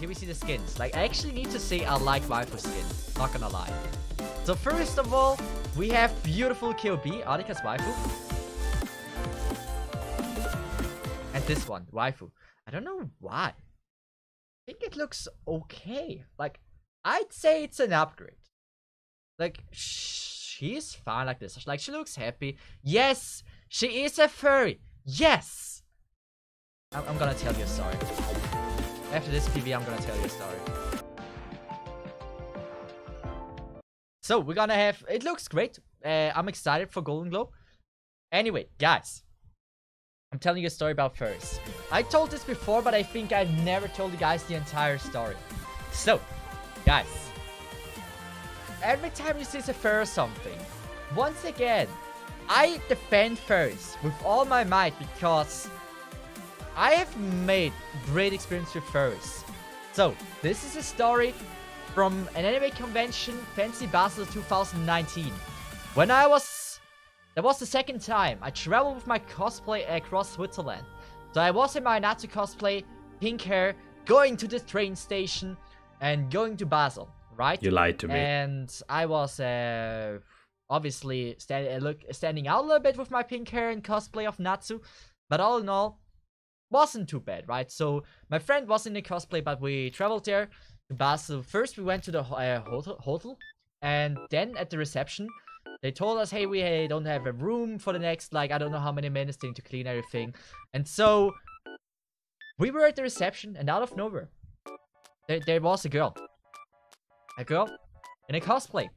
here we see the skins. Like, I actually need to say I like waifu skin. Not gonna lie. So first of all, we have beautiful KOB, Arika's waifu. And this one, waifu. I don't know why. I think it looks okay. Like, I'd say it's an upgrade. Like, she's fine like this. Like, she looks happy. Yes, she is a furry. Yes! I'm, I'm gonna tell you a story. After this PV, I'm gonna tell you a story. So, we're gonna have... It looks great. Uh, I'm excited for Golden Glow. Anyway, guys. I'm telling you a story about furries. I told this before, but I think I've never told you guys the entire story. So, guys. Every time you see a fur or something, once again, I defend furries with all my might because I have made great experience with furries. So, this is a story from an anime convention, Fantasy Basel 2019. When I was... That was the second time I traveled with my cosplay across Switzerland. So I was in my Natsu cosplay, pink hair, going to the train station and going to Basel, right? You lied to me. And I was uh, obviously stand, uh, look, standing out a little bit with my pink hair and cosplay of Natsu. But all in all, wasn't too bad, right? So my friend was in the cosplay, but we traveled there to Basel. First, we went to the uh, hotel, hotel, and then at the reception, they told us, hey, we hey, don't have a room for the next, like, I don't know how many minutes to clean everything. And so, we were at the reception, and out of nowhere, there, there was a girl. A girl in a cosplay.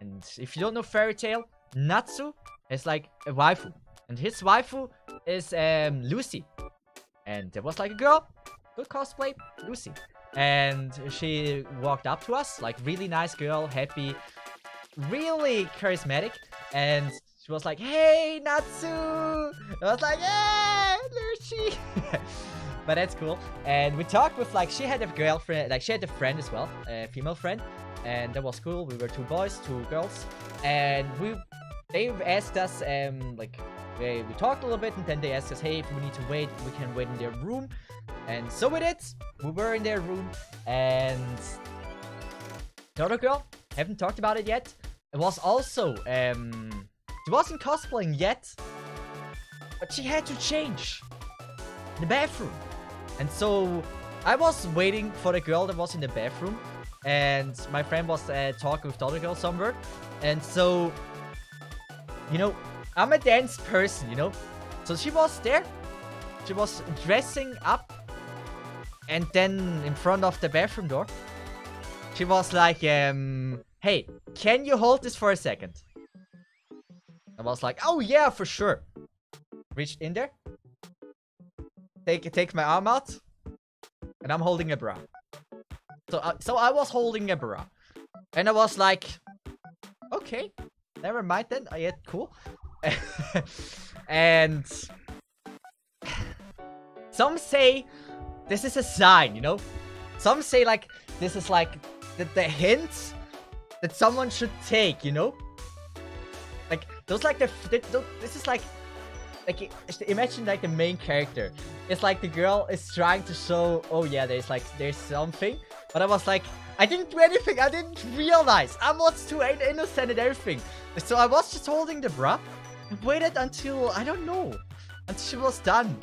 And if you don't know Fairy Tail, Natsu is like a waifu. And his waifu is um, Lucy. And there was like a girl, good cosplay, Lucy. And she walked up to us, like really nice girl, happy, really charismatic. And she was like, hey, Natsu! I was like, yeah, Lucy! but that's cool. And we talked with, like, she had a girlfriend, like, she had a friend as well, a female friend. And that was cool. We were two boys, two girls. And we, they asked us, um, like, we, we talked a little bit and then they asked us, hey, if we need to wait, we can wait in their room. And so we did. We were in their room and the girl, haven't talked about it yet. It was also, um, she wasn't cosplaying yet, but she had to change the bathroom. And so I was waiting for the girl that was in the bathroom and my friend was uh, talking with the girl somewhere. And so, you know, I'm a dance person, you know? So she was there. She was dressing up. And then in front of the bathroom door, she was like, um, hey, can you hold this for a second? I was like, oh yeah, for sure. Reached in there. Take, take my arm out. And I'm holding a bra. So, uh, so I was holding a bra. And I was like, okay, never mind then. I yeah, cool. and some say this is a sign, you know? Some say like this is like the, the hint that someone should take, you know? Like those like the, the, the this is like like imagine like the main character. It's like the girl is trying to show oh yeah there's like there's something. But I was like I didn't do anything. I didn't realize. I was too innocent and everything. So I was just holding the bra waited until, I don't know, until she was done.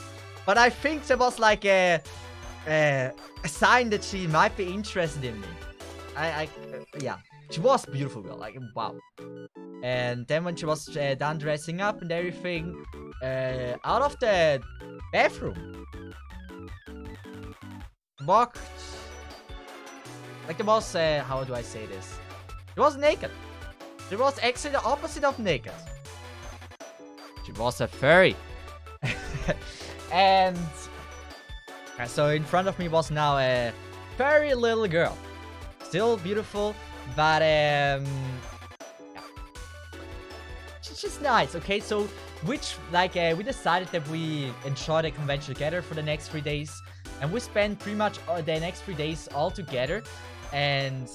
But I think there was like a, a, a sign that she might be interested in me. I, I uh, yeah, she was beautiful girl, like, wow. And then when she was uh, done dressing up and everything, uh, out of the bathroom, walked, like it was, uh, how do I say this? It was naked. It was actually the opposite of naked. She was a furry. and so in front of me was now a furry little girl. Still beautiful, but um, she's nice. Okay, so which like uh, we decided that we enjoy the convention together for the next three days, and we spent pretty much uh, the next three days all together, and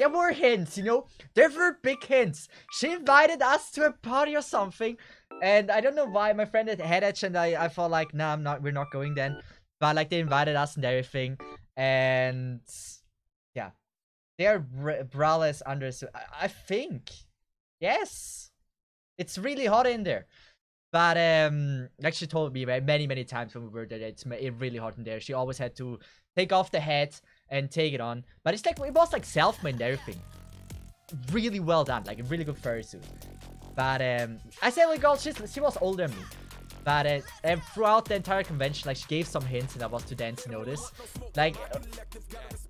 there were hints, you know? There were big hints. She invited us to a party or something. And I don't know why my friend had a headache and I, I felt like, nah, I'm not, we're not going then. But like they invited us and everything. And yeah, they're braless under, I, I think. Yes. It's really hot in there. But um, like she told me many, many times when we were there, it's really hot in there. She always had to take off the hat and take it on. But it's like, it was like self-made everything. Really well done, like a really good fursuit. But um, I said, like, girl, she's, she was older than me. But uh, and throughout the entire convention, like, she gave some hints and I was to then to notice. Like,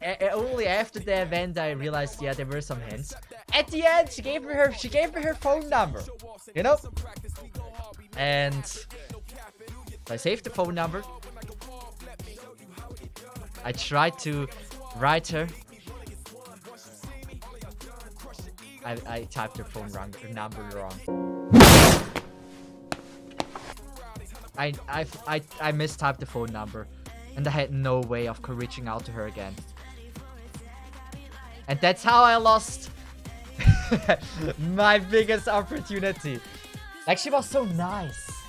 uh, only after the event I realized, yeah, there were some hints. At the end, she gave me her, she gave me her phone number. You know? And I saved the phone number. I tried to write her. I, I typed her phone wrong, her number wrong. I, I, I, I mistyped the phone number. And I had no way of reaching out to her again. And that's how I lost my biggest opportunity. Like, she was so nice.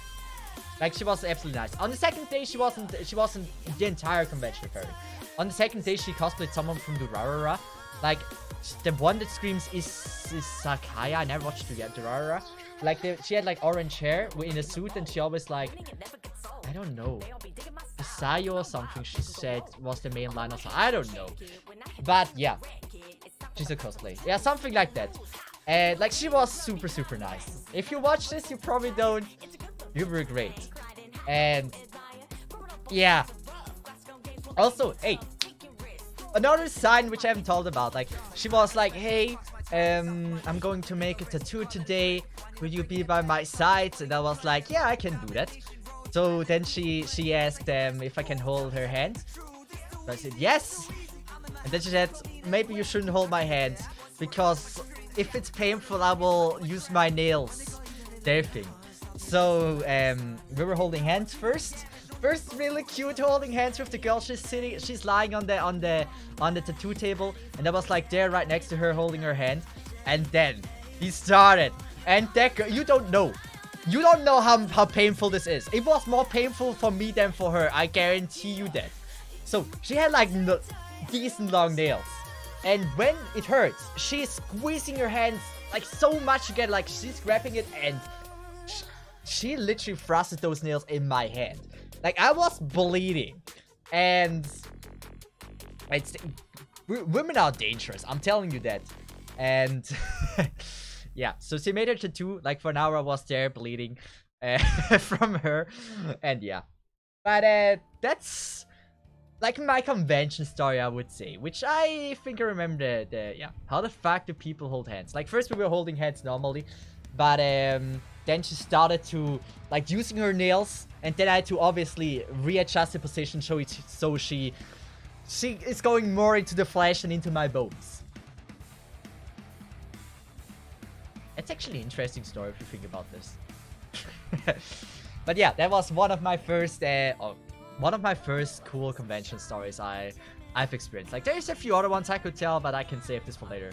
Like, she was absolutely nice. On the second day, she wasn't she wasn't the entire convention her. On the second day, she cosplayed someone from Durarara. Like, the one that screams is, is Sakaya. I never watched Durarara. Like, the, she had, like, orange hair in a suit, and she always, like... I don't know. Sayo or something she said was the main line or something. I don't know. But, yeah. She's a cosplay. Yeah, something like that. And like she was super super nice. If you watch this, you probably don't. You were great. And yeah. Also, hey, another sign which I haven't told about. Like she was like, hey, um, I'm going to make a tattoo today. Will you be by my side? And I was like, yeah, I can do that. So then she she asked um, if I can hold her hand. I said yes. And then she said, maybe you shouldn't hold my hand because if it's painful, I will use my nails. Their thing. So, um, we were holding hands first. First, really cute holding hands with the girl. She's sitting, she's lying on the on the on the tattoo table, and I was like there right next to her, holding her hand. And then he started, and that girl, you don't know, you don't know how how painful this is. It was more painful for me than for her. I guarantee you that. So she had like decent long nails. And when it hurts, she's squeezing her hands like so much to get like she's grabbing it and she, literally thrusted those nails in my hand. Like I was bleeding. And it's women are dangerous. I'm telling you that. And yeah, so she made her tattoo. Like for an hour I was there bleeding uh, from her. And yeah. But uh, that's like my convention story, I would say, which I think I remember the, yeah, how the fuck do people hold hands? Like first we were holding hands normally, but um, then she started to like using her nails, and then I had to obviously readjust the position so it so she she is going more into the flesh and into my bones. It's actually interesting story if you think about this. but yeah, that was one of my first, uh, oh, one of my first cool convention stories I I've experienced. Like there's a few other ones I could tell, but I can save this for later.